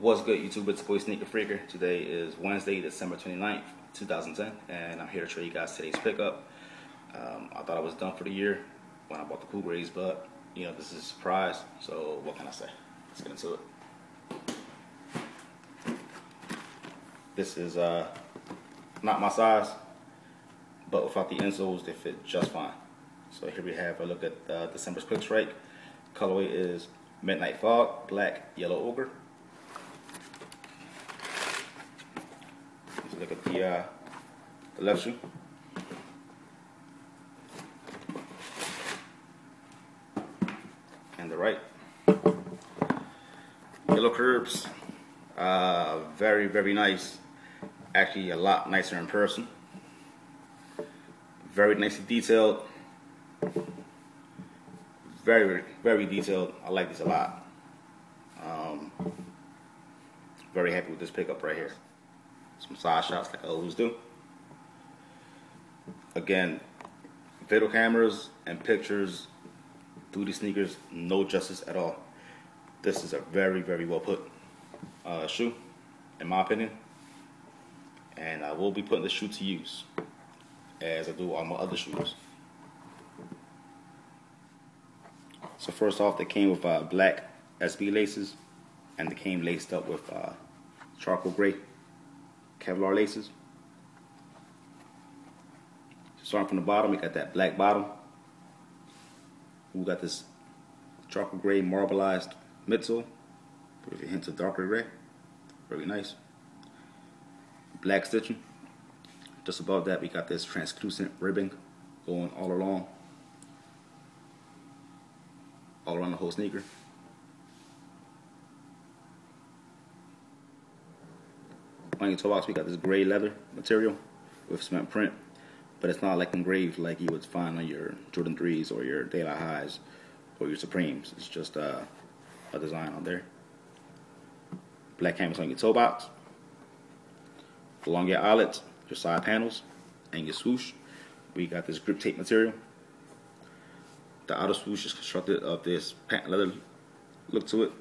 What's good, YouTube? It's boy Sneaker Freaker. Today is Wednesday, December 29th, 2010, and I'm here to show you guys today's pickup. Um, I thought I was done for the year when I bought the Cool Grays, but you know this is a surprise. So what can I say? Let's get into it. This is uh, not my size, but without the insoles, they fit just fine. So here we have a look at uh, December's Quick Strike. Colorway is Midnight Fog, Black, Yellow Ochre. Let's look at the, uh, left shoe. And the right. Yellow curbs. Uh, very, very nice. Actually, a lot nicer in person. Very nicely detailed. Very, very detailed. I like this a lot. Um, very happy with this pickup right here. Some side shots like I always do. Again, video cameras and pictures do these sneakers, no justice at all. This is a very, very well put uh, shoe, in my opinion. And I will be putting the shoe to use as I do all my other shoes. So first off, they came with uh, black SB laces, and they came laced up with uh, charcoal gray Kevlar laces. Starting from the bottom, we got that black bottom. We got this charcoal gray marbleized midsole with a hint of darker gray. Really nice. Black stitching. Just above that, we got this translucent ribbing going all along, all around the whole sneaker. Your toe box, we got this gray leather material with cement print, but it's not like engraved like you would find on your Jordan 3s or your La Highs or your Supremes. It's just uh, a design on there. Black canvas on your toe box. Along your eyelets, your side panels, and your swoosh, we got this grip tape material. The outer swoosh is constructed of this patent leather look to it.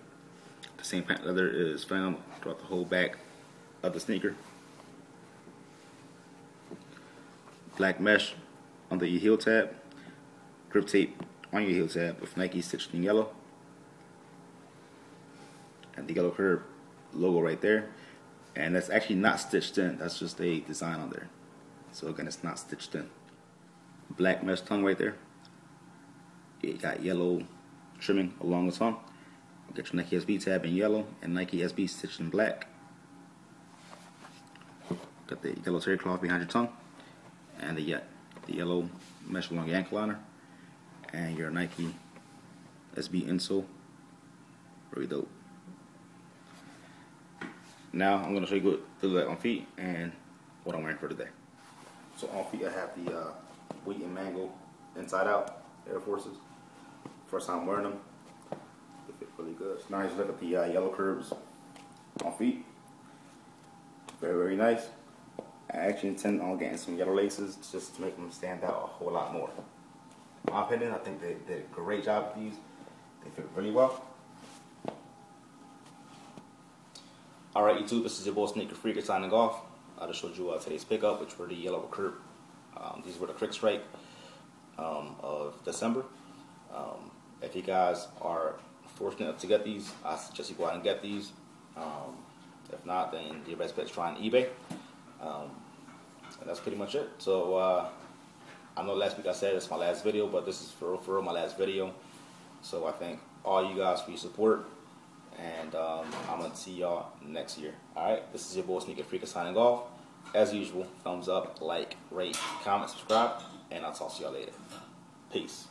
The same patent leather is found throughout the whole back of the sneaker. Black mesh under your heel tab. Grip tape on your heel tab with Nike stitched in yellow. And the yellow curve logo right there. And that's actually not stitched in. That's just a design on there. So again, it's not stitched in. Black mesh tongue right there. It got yellow trimming along the tongue. Get your Nike SB tab in yellow and Nike SB stitched in black. Got the yellow terry cloth behind your tongue. And the, the yellow mesh along your ankle liner. And your Nike SB insole. Very dope. Now I'm going to show you what to look on feet and what I'm wearing for today. So on feet I have the uh, wheat and mango inside out Air Forces. First time wearing them. They fit really good. Now let's look at the uh, yellow curbs on feet. Very, very nice. I actually intend on getting some yellow laces just to make them stand out a whole lot more. In my opinion, I think they did a great job with these. They fit really well. Alright YouTube, this is your boy Sneaker Freaker signing off. I just showed you uh, today's pickup, which were the yellow curb. Um, these were the quick strike um, of December. Um, if you guys are fortunate enough to get these, I suggest you go out and get these. Um, if not, then your best bet is try on eBay. Um, and that's pretty much it. So uh, I know last week I said it's my last video, but this is for for real my last video. So I thank all you guys for your support. And um, I'm going to see y'all next year. Alright, this is your boy Sneaker Freaker signing off. As usual, thumbs up, like, rate, comment, subscribe, and I'll talk to y'all later. Peace.